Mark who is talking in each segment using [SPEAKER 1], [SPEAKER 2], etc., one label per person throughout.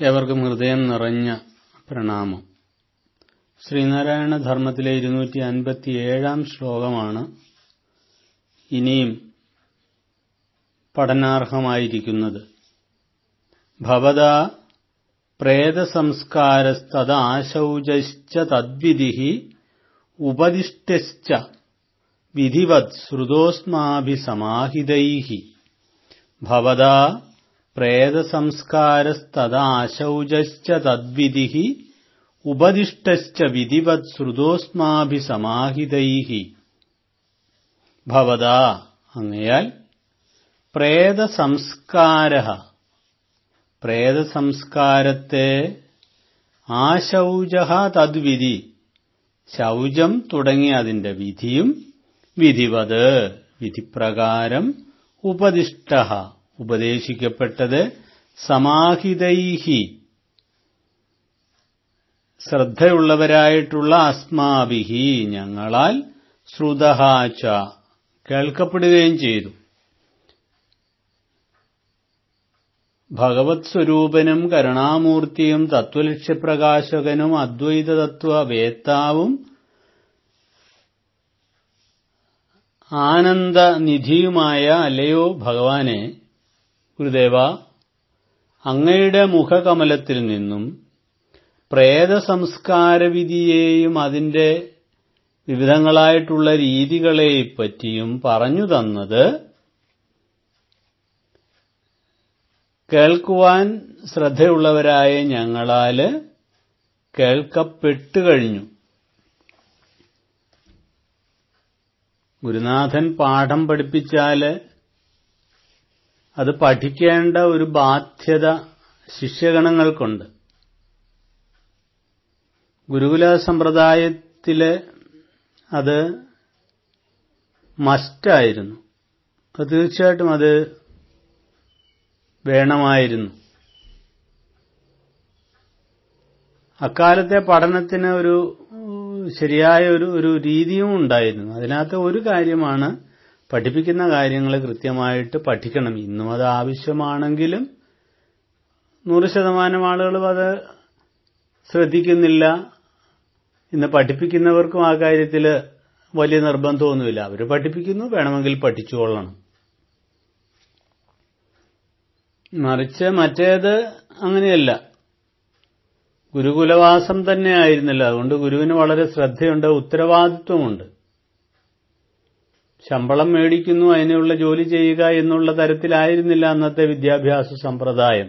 [SPEAKER 1] ഏവർക്കും ഹൃദയം നിറഞ്ഞ പ്രണാമം. ശ്രീനാരായണ ധർമ്മത്തിലെ ഇരുന്നൂറ്റി അൻപത്തിയേഴാം ശ്ലോകമാണ് ഇനിയും പഠനാർഹമായിരിക്കുന്നത്. ഭവത പ്രേതസംസ്കാരസ്തദാശൗചശ്ച തദ്വിധി ഉപദിഷ്ടശ്ച വിധിവത് ശ്രുതോസ്മാഭിസമാഹിതൈ ഭവതാ പ്രേതസംസ്കാരസ്തദാശൗചശ്ച തദ്വിധി ഉപദിഷ്ടശ്ച വിധിവത് ശ്രുതോസ്മാഭിസമാഹിതൈ ഭവതാ അങ്ങയാൽ പ്രേതസംസ്കാര പ്രേതസംസ്കാരത്തെ ആശൗച തദ്വിധി ശൗചം തുടങ്ങിയ അതിന്റെ വിധിയും വിധിവത് വിധിപ്രകാരം ഉപദിഷ്ട ഉപദേശിക്കപ്പെട്ടത് സമാഹിതൈഹി. ശ്രദ്ധയുള്ളവരായിട്ടുള്ള അസ്മാവിഹി ഞങ്ങളാൽ ശ്രുതഹാച്ച കേൾക്കപ്പെടുകയും ചെയ്തു. ഭഗവത് സ്വരൂപനും കരുണാമൂർത്തിയും തത്വലക്ഷ്യപ്രകാശകനും അദ്വൈത തത്വ വേത്താവും ആനന്ദനിധിയുമായ അല്ലയോ ഭഗവാനെ ഗുരുദേവ അങ്ങയുടെ മുഖകമലത്തിൽ നിന്നും പ്രേതസംസ്കാരവിധിയെയും അതിന്റെ വിവിധങ്ങളായിട്ടുള്ള രീതികളെപ്പറ്റിയും പറഞ്ഞു തന്നത് കേൾക്കുവാൻ ശ്രദ്ധയുള്ളവരായ ഞങ്ങളാൽ കേൾക്കപ്പെട്ടു കഴിഞ്ഞു. ഗുരുനാഥൻ പാഠം പഠിപ്പിച്ചാൽ അത് പഠിക്കേണ്ട ഒരു ബാധ്യത ശിഷ്യഗണങ്ങൾക്കുണ്ട്. ഗുരുകുല സമ്പ്രദായത്തിൽ അത് മസ്റ്റായിരുന്നു. അത് തീർച്ചയായിട്ടും അത് വേണമായിരുന്നു. അക്കാലത്തെ പഠനത്തിന് ഒരു ശരിയായ ഒരു ഒരു രീതിയും ഉണ്ടായിരുന്നു അതിനകത്ത് ഒരു കാര്യമാണ് പഠിപ്പിക്കുന്ന കാര്യങ്ങൾ കൃത്യമായിട്ട് പഠിക്കണം. ഇന്നും അത് ആവശ്യമാണെങ്കിലും നൂറ് ശതമാനം ആളുകളും അത് ശ്രദ്ധിക്കുന്നില്ല. ഇന്ന് പഠിപ്പിക്കുന്നവർക്കും ആ കാര്യത്തിൽ വലിയ നിർബന്ധമൊന്നുമില്ല അവർ പഠിപ്പിക്കുന്നു വേണമെങ്കിൽ പഠിച്ചുകൊള്ളണം. മറിച്ച് മറ്റേത് അങ്ങനെയല്ല. ഗുരുകുലവാസം തന്നെ ആയിരുന്നില്ല അതുകൊണ്ട് ഗുരുവിന് വളരെ ശ്രദ്ധയുണ്ട് ഉത്തരവാദിത്വമുണ്ട്. ശമ്പളം മേടിക്കുന്നു അതിനുള്ള ജോലി ചെയ്യുക എന്നുള്ള തരത്തിലായിരുന്നില്ല അന്നത്തെ വിദ്യാഭ്യാസ സമ്പ്രദായം.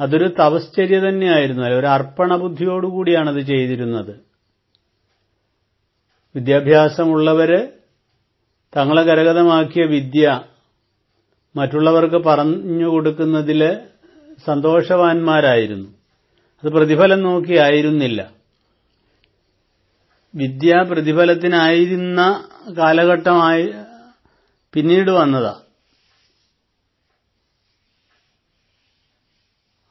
[SPEAKER 1] അതൊരു തപശ്ചര്യ തന്നെയായിരുന്നു. ഒരു അർപ്പണ ബുദ്ധിയോടുകൂടിയാണ് അത് ചെയ്തിരുന്നത്. വിദ്യാഭ്യാസമുള്ളവര് തങ്ങളെ കരഗതമാക്കിയ വിദ്യ മറ്റുള്ളവർക്ക് പറഞ്ഞു കൊടുക്കുന്നതിൽ സന്തോഷവാന്മാരായിരുന്നു. അത് പ്രതിഫലം നോക്കിയായിരുന്നില്ല വിദ്യ പ്രതിഫലത്തിനായിരുന്ന കാലഘട്ടമായി പിന്നീട് വന്നതാ.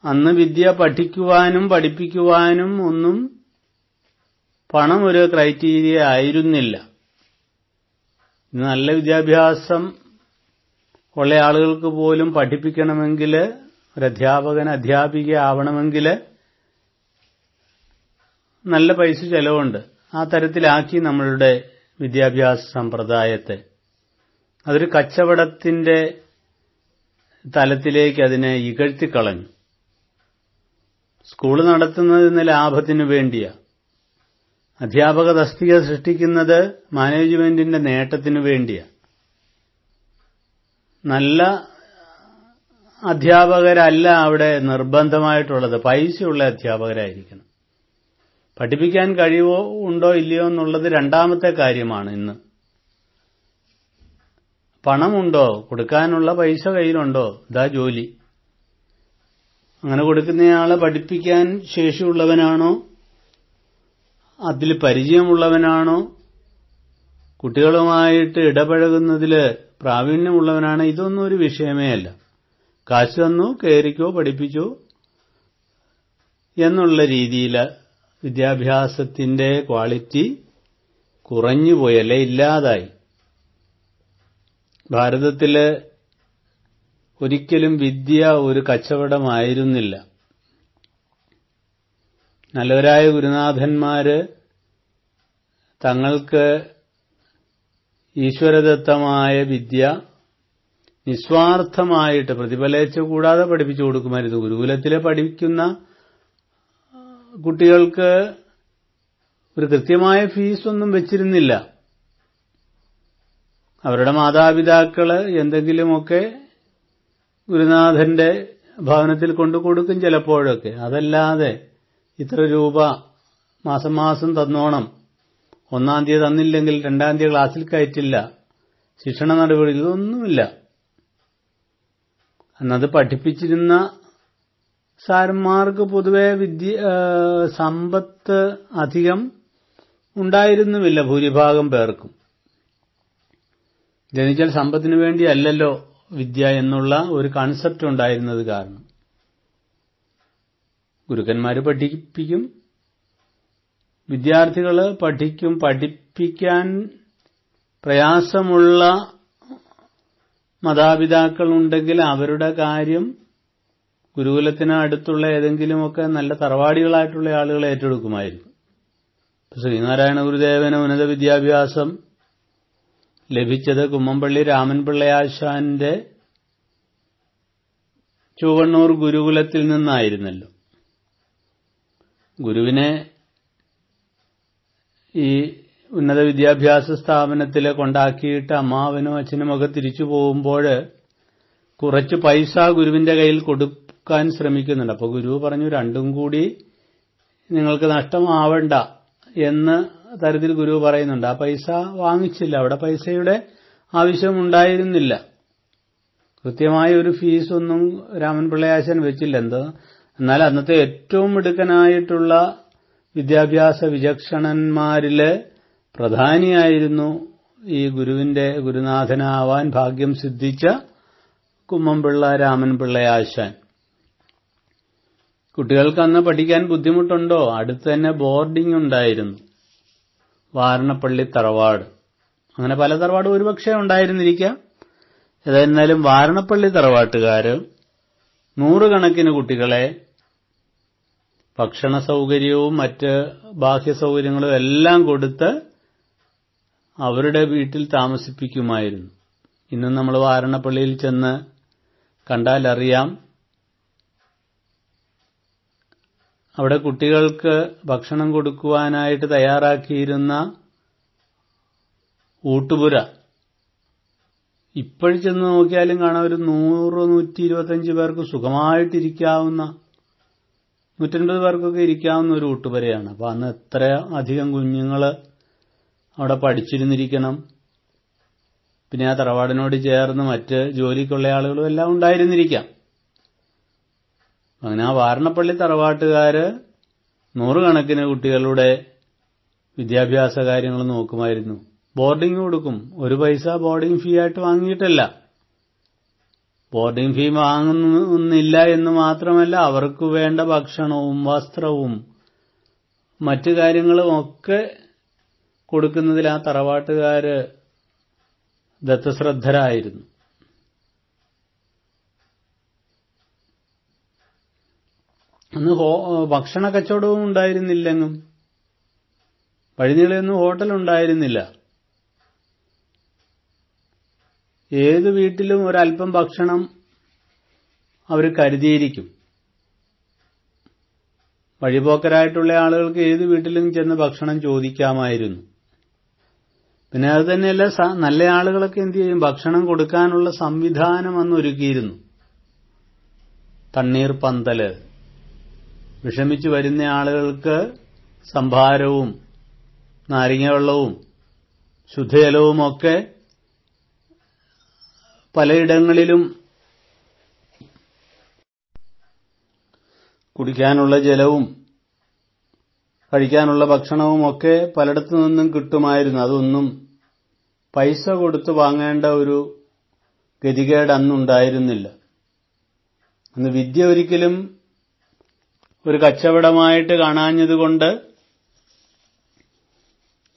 [SPEAKER 1] അന്ന് വിദ്യ പഠിക്കുവാനും പഠിപ്പിക്കുവാനും ഒന്നും പണം ഒരു ക്രൈറ്റീരിയ ആയിരുന്നില്ല. നല്ല വിദ്യാഭ്യാസം ഉള്ള ആളുകൾക്ക് പോലും പഠിപ്പിക്കണമെങ്കിൽ ഒരു അധ്യാപകൻ അധ്യാപിക ആവണമെങ്കിൽ നല്ല പൈസ ചെലവുണ്ട്. ആ തരത്തിലാക്കി നമ്മളുടെ വിദ്യാഭ്യാസ സമ്പ്രദായത്തെ. അതൊരു കച്ചവടത്തിന്റെ തലത്തിലേക്ക് അതിനെ ഇകഴ്ത്തിക്കളഞ്ഞു. സ്കൂൾ നടത്തുന്നതിന് ലാഭത്തിനു വേണ്ടിയാ. അധ്യാപക തസ്തിക സൃഷ്ടിക്കുന്നത് മാനേജ്മെന്റിന്റെ നേട്ടത്തിനു വേണ്ടിയാ. നല്ല അധ്യാപകരല്ല അവിടെ നിർബന്ധമായിട്ടുള്ളത്. പൈസയുള്ള അധ്യാപകരായിരിക്കണം. പഠിപ്പിക്കാൻ കഴിവോ ഉണ്ടോ ഇല്ലയോ എന്നുള്ളത് രണ്ടാമത്തെ കാര്യമാണ് ഇന്ന്. പണമുണ്ടോ? കൊടുക്കാനുള്ള പൈസ കയ്യിലുണ്ടോ? ഇതാ ജോലി. അങ്ങനെ കൊടുക്കുന്നയാളെ പഠിപ്പിക്കാൻ ശേഷിയുള്ളവനാണോ? അതിൽ പരിചയമുള്ളവനാണോ? കുട്ടികളുമായിട്ട് ഇടപഴകുന്നതിൽ പ്രാവീണ്യമുള്ളവനാണ്. ഇതൊന്നും ഒരു വിഷയമേ അല്ല. കാശ് തന്നു കയറിക്കോ പഠിപ്പിച്ചോ എന്നുള്ള രീതിയിൽ വിദ്യാഭ്യാസത്തിന്റെ ക്വാളിറ്റി കുറഞ്ഞുപോയി ഇല്ലാതായി. ഭാരതത്തിൽ ഒരിക്കലും വിദ്യ ഒരു കച്ചവടമായിരുന്നില്ല. നല്ലവരായ ഗുരുനാഥന്മാര് തങ്ങൾക്ക് ഈശ്വരദത്തമായ വിദ്യ നിസ്വാർത്ഥമായിട്ട് പ്രതിഫലേച്ച കൂടാതെ പഠിപ്പിച്ചു കൊടുക്കുമായിരുന്നു. ഗുരുകുലത്തിലെ പഠിക്കുന്ന കുട്ടികൾക്ക് ഒരു കൃത്യമായ ഫീസൊന്നും വെച്ചിരുന്നില്ല. അവരുടെ മാതാപിതാക്കൾ എന്തെങ്കിലുമൊക്കെ ഗുരുനാഥന്റെ ഭവനത്തിൽ കൊണ്ടു കൊടുക്കും ചിലപ്പോഴൊക്കെ. അതല്ലാതെ ഇത്ര രൂപ മാസം മാസം തന്നോണം. ഒന്നാം തീയതി തന്നില്ലെങ്കിൽ രണ്ടാം തീയതി ക്ലാസ്സിൽ കയറ്റില്ല. ശിക്ഷണ നടപടി ഇതൊന്നുമില്ല. അന്നത് പഠിപ്പിച്ചിരുന്ന സാരന്മാർക്ക് പൊതുവെ വിദ്യ സമ്പത്ത് അധികം ഉണ്ടായിരുന്നുമില്ല ഭൂരിഭാഗം പേർക്കും. ജനിച്ചാൽ സമ്പത്തിന് വേണ്ടിയല്ലല്ലോ വിദ്യ എന്നുള്ള ഒരു കൺസെപ്റ്റ് ഉണ്ടായിരുന്നത് കാരണം. ഗുരുക്കന്മാര് പഠിപ്പിക്കും വിദ്യാർത്ഥികൾ പഠിക്കും പഠിപ്പിക്കാൻ പ്രയാസമുള്ള മാതാപിതാക്കളുണ്ടെങ്കിൽ അവരുടെ കാര്യം ഗുരുകുലത്തിന് അടുത്തുള്ള ഏതെങ്കിലുമൊക്കെ നല്ല തറവാടികളായിട്ടുള്ള ആളുകളെ ഏറ്റെടുക്കുമായിരുന്നു. ശ്രീനാരായണ ഗുരുദേവന് ഉന്നത വിദ്യാഭ്യാസം ലഭിച്ചത് കുമ്മമ്പള്ളി രാമൻപിള്ളയാശാന്റെ ചുവണ്ണൂർ ഗുരുകുലത്തിൽ നിന്നായിരുന്നല്ലോ. ഗുരുവിനെ ഈ ഉന്നത വിദ്യാഭ്യാസ സ്ഥാപനത്തിൽ കൊണ്ടാക്കിയിട്ട് അമ്മാവനും അച്ഛനുമൊക്കെ തിരിച്ചു പോകുമ്പോൾ കുറച്ച് പൈസ ഗുരുവിന്റെ കയ്യിൽ കൊടുക്കാൻ ശ്രമിക്കുന്നുണ്ട്. അപ്പോൾ ഗുരു പറഞ്ഞു രണ്ടും കൂടി നിങ്ങൾക്ക് നഷ്ടമാവണ്ട എന്ന് തരത്തിൽ ഗുരു പറയുന്നുണ്ട്. ആ പൈസ വാങ്ങിച്ചില്ല. അവിടെ പൈസയുടെ ആവശ്യമുണ്ടായിരുന്നില്ല. കൃത്യമായ ഒരു ഫീസ് ഒന്നും രാമൻ പിള്ളയാശൻ വെച്ചില്ല. എന്തോ? എന്നാൽ അന്നത്തെ ഏറ്റവും മിടുക്കനായിട്ടുള്ള വിദ്യാഭ്യാസ വിചക്ഷണന്മാരിൽ പ്രധാനിയായിരുന്നു ഈ ഗുരുവിന്റെ ഗുരുനാഥനാവാൻ ഭാഗ്യം സിദ്ധിച്ച കുമ്മംപിള്ള രാമൻപിള്ളയാശാൻ കുട്ടികൾക്ക് അന്ന് പഠിക്കാൻ ബുദ്ധിമുട്ടുണ്ടോ? അടുത്ത് തന്നെ ബോർഡിംഗ് ഉണ്ടായിരുന്നു വാരണപ്പള്ളി തറവാട്. അങ്ങനെ പല തറവാട് ഒരുപക്ഷെ ഉണ്ടായിരുന്നിരിക്കാം. ഏതായിരുന്നാലും വാരണപ്പള്ളി തറവാട്ടുകാര് നൂറുകണക്കിന് കുട്ടികളെ ഭക്ഷണ സൗകര്യവും മറ്റ് ബാഹ്യ സൗകര്യങ്ങളും എല്ലാം കൊടുത്ത് അവരുടെ വീട്ടിൽ താമസിപ്പിക്കുമായിരുന്നു. ഇന്നും നമ്മൾ വാരണപ്പള്ളിയിൽ ചെന്ന് കണ്ടാലറിയാം അവിടെ കുട്ടികൾക്ക് ഭക്ഷണം കൊടുക്കുവാനായിട്ട് തയ്യാറാക്കിയിരുന്ന ഊട്ടുപുര. ഇപ്പോഴും ചെന്ന് നോക്കിയാലും കാണാം ഒരു നൂറ് നൂറ്റി ഇരുപത്തഞ്ച് പേർക്ക് സുഖമായിട്ടിരിക്കാവുന്ന നൂറ്റൻപത് പേർക്കൊക്കെ ഇരിക്കാവുന്ന ഒരു ഊട്ടുപുരയാണ്. അപ്പൊ അന്ന് എത്ര അധികം കുഞ്ഞുങ്ങൾ അവിടെ പഠിച്ചിരുന്നിരിക്കണം. പിന്നെ ആ തറവാടിനോട് ചേർന്ന് മറ്റ് ജോലിക്കുള്ള ആളുകളും എല്ലാം ഉണ്ടായിരുന്നിരിക്കാം. അങ്ങനെ ആ വാരണപ്പള്ളി തറവാട്ടുകാര് നൂറുകണക്കിന് കുട്ടികളുടെ വിദ്യാഭ്യാസ കാര്യങ്ങൾ നോക്കുമായിരുന്നു. ബോർഡിംഗ് കൊടുക്കും. ഒരു പൈസ ബോർഡിംഗ് ഫീ ആയിട്ട് വാങ്ങിയിട്ടല്ല. ബോർഡിംഗ് ഫീ വാങ്ങുന്നില്ല എന്ന് മാത്രമല്ല അവർക്ക് വേണ്ട ഭക്ഷണവും വസ്ത്രവും മറ്റു കാര്യങ്ങളും ഒക്കെ കൊടുക്കുന്നതിൽ ആ തറവാട്ടുകാര് ദത്തശ്രദ്ധരായിരുന്നു. അന്ന് ഭക്ഷണ കച്ചവടവും ഉണ്ടായിരുന്നില്ലെങ്കും വഴിനീളയൊന്നും ഹോട്ടൽ ഉണ്ടായിരുന്നില്ല ഏത് വീട്ടിലും ഒരല്പം ഭക്ഷണം അവർ കരുതിയിരിക്കും. വഴിപോക്കരായിട്ടുള്ള ആളുകൾക്ക് ഏത് വീട്ടിലും ചെന്ന് ഭക്ഷണം ചോദിക്കാമായിരുന്നു. പിന്നെ അത് തന്നെയല്ല നല്ല ആളുകളൊക്കെ എന്ത് ചെയ്യും? ഭക്ഷണം കൊടുക്കാനുള്ള സംവിധാനം അന്ന് ഒരുക്കിയിരുന്നു. തണ്ണീർ പന്തൽ. വിഷമിച്ചു വരുന്ന ആളുകൾക്ക് സംഭാരവും നാരങ്ങ ശുദ്ധജലവുമൊക്കെ പലയിടങ്ങളിലും കുടിക്കാനുള്ള ജലവും കഴിക്കാനുള്ള ഭക്ഷണവും ഒക്കെ പലയിടത്തു നിന്നും കിട്ടുമായിരുന്നു. അതൊന്നും പൈസ കൊടുത്ത് വാങ്ങേണ്ട ഒരു ഗതികേട് അന്നുണ്ടായിരുന്നില്ല. അന്ന് വിദ്യ ഒരിക്കലും ഒരു കച്ചവടമായിട്ട് കാണാഞ്ഞതുകൊണ്ട്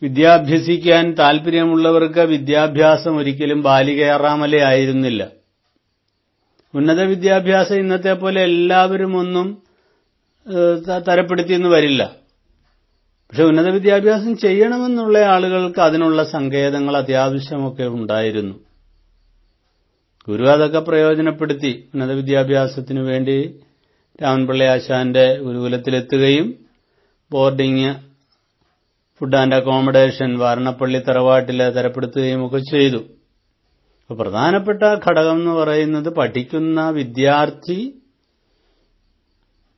[SPEAKER 1] വിദ്യാഭ്യസിക്കാൻ താൽപ്പര്യമുള്ളവർക്ക് വിദ്യാഭ്യാസം ഒരിക്കലും ബാലികയറാമലേ ആയിരുന്നില്ല. ഉന്നത വിദ്യാഭ്യാസം ഇന്നത്തെ പോലെ എല്ലാവരും ഒന്നും തരപ്പെടുത്തിയെന്ന് വരില്ല. പക്ഷെ ഉന്നത വിദ്യാഭ്യാസം ചെയ്യണമെന്നുള്ള ആളുകൾക്ക് അതിനുള്ള സങ്കേതങ്ങൾ അത്യാവശ്യമൊക്കെ ഉണ്ടായിരുന്നു. ഗുരു അതൊക്കെ പ്രയോജനപ്പെടുത്തി ഉന്നത വിദ്യാഭ്യാസത്തിനു വേണ്ടി രാമൻപിള്ളി ആശാന്റെ ഗുരുകുലത്തിലെത്തുകയും boarding food and accommodation Varanappalli തറവാട്ടിൽ തരപ്പെടുത്തുകയും ഒക്കെ ചെയ്തു. പ്രധാനപ്പെട്ട ഘടകം എന്ന് പറയുന്നത് പഠിക്കുന്ന വിദ്യാർത്ഥി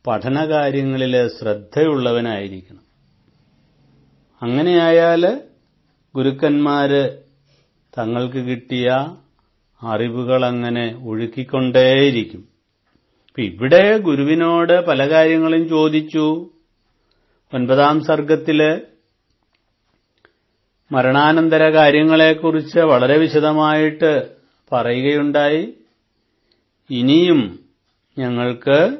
[SPEAKER 1] പഠനകാര്യങ്ങളിൽ ശ്രദ്ധയുള്ളവനായിരിക്കണം. അങ്ങനെയായാൽ ഗുരുക്കന്മാര് തങ്ങൾക്ക് കിട്ടിയ അറിവുകൾ അങ്ങനെ ഒഴുക്കിക്കൊണ്ടേയിരിക്കും. ഇവിടെ ഗുരുവിനോട് പല കാര്യങ്ങളും ചോദിച്ചു. ഒൻപതാം സർഗത്തിൽ മരണാനന്തര കാര്യങ്ങളെക്കുറിച്ച് വളരെ വിശദമായിട്ട് പറയുകയുണ്ടായി. ഇനിയും ഞങ്ങൾക്ക്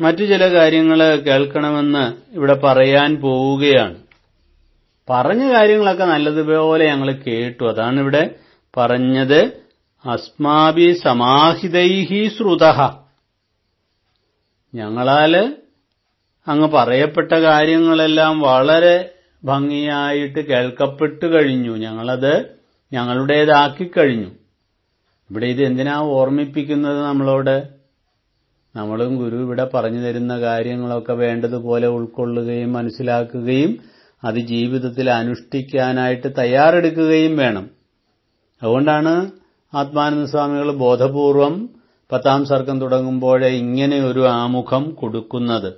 [SPEAKER 1] മറ്റു ചില കാര്യങ്ങൾ കേൾക്കണമെന്ന് ഇവിടെ പറയാൻ പോവുകയാണ്. പറഞ്ഞ കാര്യങ്ങളൊക്കെ നല്ലതുപോലെ ഞങ്ങൾ കേട്ടു. അതാണ് ഇവിടെ പറഞ്ഞത്. അസ്മാഭി സമാഹിതൈഹി ശ്രുത. ഞങ്ങളാൽ അങ്ങ് പറയപ്പെട്ട കാര്യങ്ങളെല്ലാം വളരെ ഭംഗിയായിട്ട് കേൾക്കപ്പെട്ടു കഴിഞ്ഞു. ഞങ്ങളത് ഞങ്ങളുടേതാക്കി കഴിഞ്ഞു. ഇവിടെ ഇത് എന്തിനാ ഓർമ്മിപ്പിക്കുന്നത് നമ്മളോട്? നമ്മളും ഗുരു ഇവിടെ പറഞ്ഞു തരുന്ന കാര്യങ്ങളൊക്കെ വേണ്ടതുപോലെ ഉൾക്കൊള്ളുകയും മനസ്സിലാക്കുകയും അത് ജീവിതത്തിൽ അനുഷ്ഠിക്കാനായിട്ട് തയ്യാറെടുക്കുകയും വേണം. അതുകൊണ്ടാണ് ആത്മാനന്ദ സ്വാമികൾ ബോധപൂർവം പത്താം സർഗം തുടങ്ങുമ്പോഴേ ഇങ്ങനെ ഒരു ആമുഖം കൊടുക്കുന്നത്.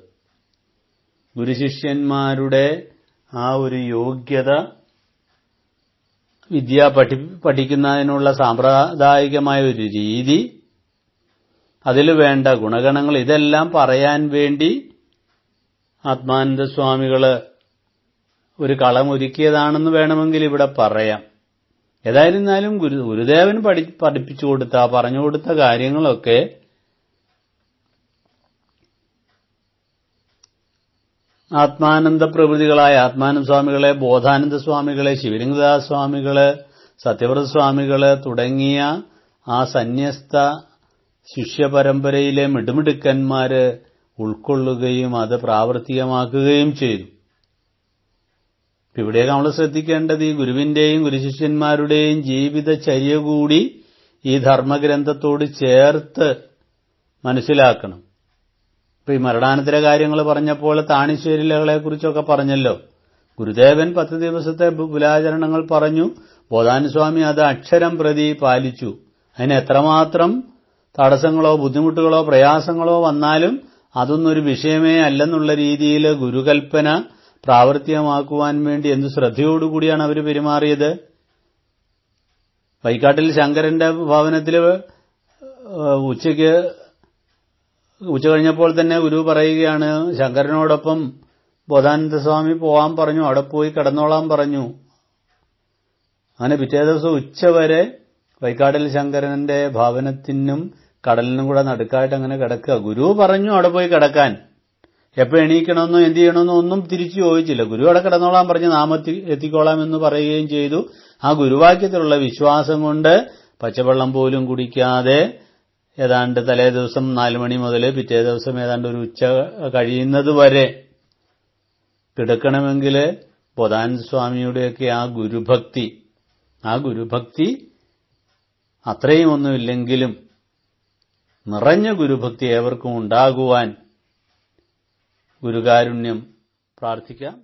[SPEAKER 1] ഗുരുശിഷ്യന്മാരുടെ ആ ഒരു യോഗ്യത വിദ്യ പഠി പഠിക്കുന്നതിനുള്ള സാമ്പ്രദായികമായ ഒരു രീതി അതിൽ വേണ്ട ഗുണഗണങ്ങൾ ഇതെല്ലാം പറയാൻ വേണ്ടി ആത്മാനന്ദ സ്വാമികൾ ഒരു കളമൊരുക്കിയതാണെന്ന് വേണമെങ്കിൽ ഇവിടെ പറയാം. ഏതായിരുന്നാലും ഗുരു ഗുരുദേവൻ പഠി പഠിപ്പിച്ചു കൊടുത്ത പറഞ്ഞു കൊടുത്ത കാര്യങ്ങളൊക്കെ ആത്മാനന്ദ പ്രകൃതികളായ ആത്മാനന്ദ സ്വാമികളെ ബോധാനന്ദ സ്വാമികളെ ശിവലിംഗദാസ് സ്വാമികൾ സത്യവ്രത സ്വാമികൾ തുടങ്ങിയ ആ സന്യസ്ത ശിഷ്യപരമ്പരയിലെ മിടുമിടുക്കന്മാര് ഉൾക്കൊള്ളുകയും അത് പ്രാവർത്തികമാക്കുകയും ചെയ്തു. ഇവിടെയൊക്കെ നമ്മൾ ശ്രദ്ധിക്കേണ്ടത് ഈ ഗുരുവിന്റെയും ഗുരുശിഷ്യന്മാരുടെയും ജീവിതചര്യ കൂടി ഈ ധർമ്മഗ്രന്ഥത്തോട് ചേർത്ത് മനസ്സിലാക്കണം. ഇപ്പൊ ഈ മരണാനന്തര കാര്യങ്ങൾ പറഞ്ഞപ്പോൾ താണിശ്ശേരിലകളെ കുറിച്ചൊക്കെ പറഞ്ഞല്ലോ. ഗുരുദേവൻ പത്ത് ദിവസത്തെ പുലാചരണങ്ങൾ പറഞ്ഞു. ബോധാനുസ്വാമി അത് അക്ഷരം പ്രതി പാലിച്ചു. അതിന് എത്രമാത്രം തടസ്സങ്ങളോ ബുദ്ധിമുട്ടുകളോ പ്രയാസങ്ങളോ വന്നാലും അതൊന്നൊരു വിഷയമേ അല്ലെന്നുള്ള രീതിയിൽ ഗുരുകൽപ്പന പ്രാവർത്തികമാക്കുവാൻ വേണ്ടി എന്ത് ശ്രദ്ധയോടുകൂടിയാണ് അവർ പെരുമാറിയത്? വൈക്കാട്ടിൽ ശങ്കരന്റെ ഭവനത്തിൽ ഉച്ചയ്ക്ക് ഉച്ച കഴിഞ്ഞപ്പോൾ തന്നെ ഗുരു പറയുകയാണ് ശങ്കരനോടൊപ്പം ബോധാനന്ദ സ്വാമി പോവാൻ പറഞ്ഞു അവിടെ പോയി കിടന്നോളാൻ പറഞ്ഞു. അങ്ങനെ പിറ്റേ ദിവസം ഉച്ചവരെ വൈക്കാട്ടിൽ ശങ്കരന്റെ ഭവനത്തിനും കടലിനും കൂടെ നടുക്കായിട്ട് അങ്ങനെ കിടക്കുക. ഗുരു പറഞ്ഞു അവിടെ പോയി കിടക്കാൻ. എപ്പോ എണീക്കണമെന്നോ എന്ത് ചെയ്യണമെന്നോ ഒന്നും തിരിച്ചു ചോദിച്ചില്ല. ഗുരു അവിടെ കിടന്നോളാൻ പറഞ്ഞ് നാമത്തി എത്തിക്കോളാം എന്ന് പറയുകയും ചെയ്തു. ആ ഗുരുവാക്യത്തിലുള്ള വിശ്വാസം കൊണ്ട് പച്ചവെള്ളം പോലും കുടിക്കാതെ ഏതാണ്ട് തലേ ദിവസം നാല് മണി മുതൽ പിറ്റേ ദിവസം ഏതാണ്ട് ഒരു ഉച്ച കഴിയുന്നത് വരെ കിടക്കണമെങ്കിൽ ബോധാനന്ദ സ്വാമിയുടെയൊക്കെ ആ ഗുരുഭക്തി ആ ഗുരുഭക്തി അത്രയും ഒന്നുമില്ലെങ്കിലും നിറഞ്ഞ ഗുരുഭക്തി ഏവർക്കും ഉണ്ടാകുവാൻ ഗുരുകാരുണ്യം പ്രാർത്ഥിക്കാം.